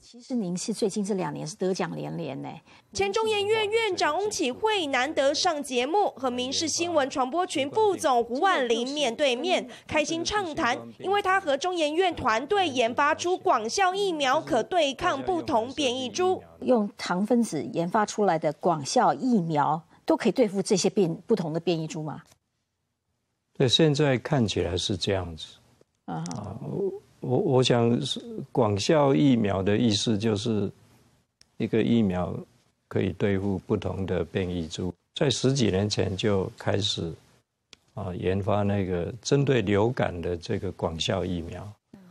其实您是最近这两年是得奖连连呢。前中研院院长翁启惠难得上节目，和民事新闻传播群副总胡万林面对面开心畅谈，因为他和中研院团队研发出广效疫苗，可对抗不同变异株。用糖分子研发出来的广效疫苗，都可以对付这些变不同的变异株吗？对，现在看起来是这样子。啊。我我想是广效疫苗的意思，就是一个疫苗可以对付不同的变异株。在十几年前就开始啊研发那个针对流感的这个广效疫苗。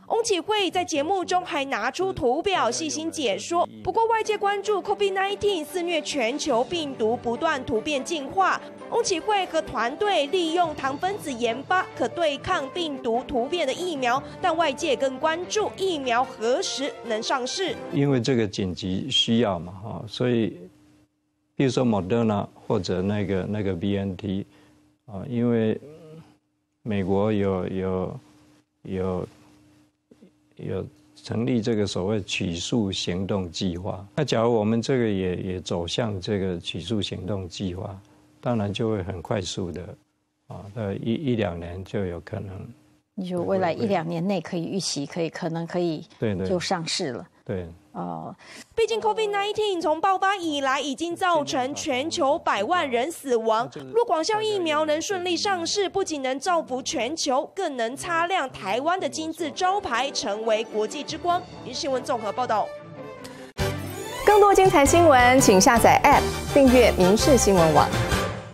翁启惠在节目中还拿出图表细心解说。不过外界关注 COVID-19 肆虐全球，病毒不断突变进化。翁启惠和团队利用糖分子研发可对抗病毒突变的疫苗，但外界更关注疫苗何时能上市。因为这个紧急需要嘛，哈，所以比如说 Moderna 或者那个那个 BNT 啊，因为美国有有有。有成立这个所谓取数行动计划。那假如我们这个也也走向这个取数行动计划，当然就会很快速的，啊，呃，一一两年就有可能。你就未来一两年内可以预期，可以可能可以，对对，就上市了。对哦，毕竟 COVID-19 从爆发以来已经造成全球百万人死亡。若广效疫苗能顺利上市，不仅能造福全球，更能擦亮台湾的金字招牌，成为国际之光。《新闻》综合报道。更多精彩新闻，请下载 App 订阅《民事新闻网》。